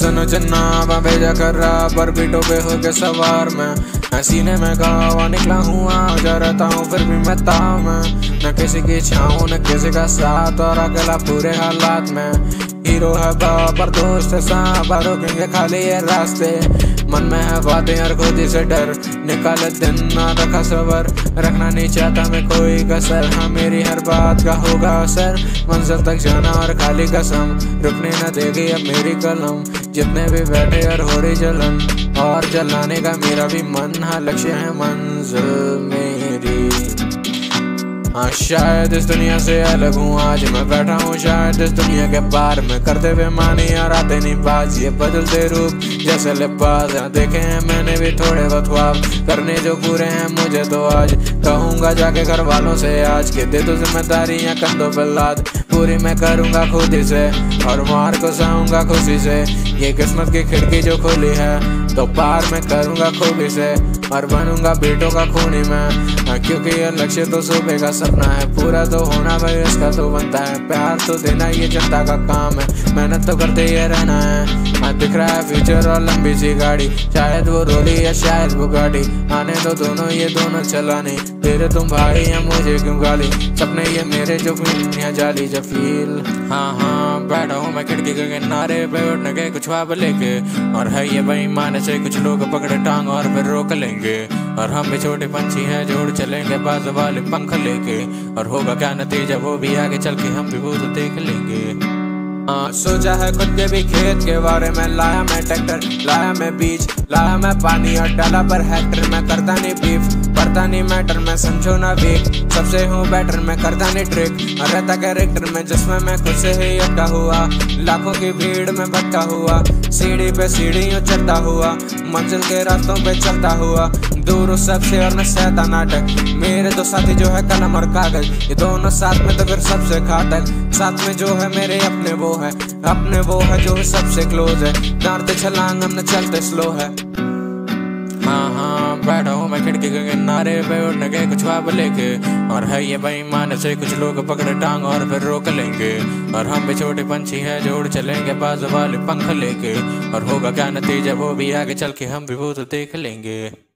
सुनो चन्ना मैं भेजा कर रहा पर बीटो पे हो के सवार मैं। सीने में गावा, निकला हूँ जा रहता हूँ फिर भी मैं ताम न किसी की छाऊ न किसी का साथ, और अकेला पूरे हालात में। हीरो है पर दोस्त सांप रोकेंगे खाली ये रास्ते। मन में है बातें, हर खुद से डर। निकाले दिन, ना रखा सबर रखना नहीं चाहता मैं कोई कसर। हाँ मेरी हर बात का होगा असर। मंजिल तक जाना और खाली कसम। रुकने न देगी अब मेरी कलम। जितने भी बैठे और हो रही जलन। और जलाने का मेरा भी मन हाँ लक्ष्य है मंजिल मेरी। हाँ शायद इस दुनिया से अलग हूँ, आज मैं बैठा हूँ, शायद इस दुनिया के पार में करते हुए मानी और आते नहीं बाज ये बदलते रूप जैसे लिबास देखे हैं मैंने भी थोड़े बहुत ख्वाब, करने जो पूरे हैं मुझे तो आज कहूँगा, जाके घर वालों से आज के दे दो जिम्मेदारियाँ कंधों पर लाद। पूरी मैं करूँगा खुद से और मार को सहूँगा खुशी से। ये किस्मत की खिड़की जो खुली है तो पार मैं करूँगा खूबी से और बनूँगा बेटों का खूनी मैं। हाँ, क्योंकि ये लक्ष्य तो सुबह का सपना है पूरा तो होना भाई इसका तो बनता है। प्यार तो देना ये जनता का काम है। मेहनत तो करते ये रहना है। हाँ दिख रहा है फ्यूचर और लंबी सी गाड़ी शायद वो रोली या शायद वो गाड़ी। आने तो दोनों ये दोनों चलाने। तेरे तुम भाई हैं मुझे क्यों गाली? सपने ये मेरे जो जाली जो फील हाँ हाँ बैठा हूँ मैं खिड़की के किनारे पे उठने के कुछ वाब लेके और है ये भाई माने से कुछ लोग पकड़े टांग और फिर रोक लेंगे। लेंगे और हम भी छोटे पंछी हैं, जोड़ चलेंगे, बाज वाले पंख लेके और होगा क्या नतीजा, वो भी आगे चल के हम भी वो तो देख लेंगे। हाँ सोचा है खुद के भी खेत के बारे में, लाया मैं ट्रैक्टर, लाया मैं बीज, लाया मैं पानी और डाला पर हेक्टर। मैं करता नहीं बीफ करता नहीं मैटर मैं समझो ना वीक सबसे हूँ बेटर मैं करता नहीं ट्रिक रहता कैरेक्टर में जिसमें मैं खुद से ही अटका हुआ। लाखों की भीड़ में भटका हुआ। सीढ़ी पे सीढ़ियों चढ़ता हुआ। मंजिल के रास्तों पे चलता हुआ। दूर सबसे और मैं सहता नाटक। मेरे दो साथी जो है कलम और कागज़। ये दोनों साथ में तो फिर सबसे घातक साथ में जो है मेरे अपने वो है। अपने वो है जो सबसे क्लोज है। डांटते छलांग हम चलते स्लो है। हाँ हाँ बैठा हूँ मैं खिड़की के किनारे पे उठने गए कुछ ख्वाब लेके और है ये बेईमान से कुछ लोग पकड़े टांग और फिर रोक लेंगे। और हम भी छोटे पंछी हैं उड़ चलेंगे बाज वाले पंख लेके। और होगा क्या नतीजा वो भी आगे चल के हम भी वो तो देख लेंगे।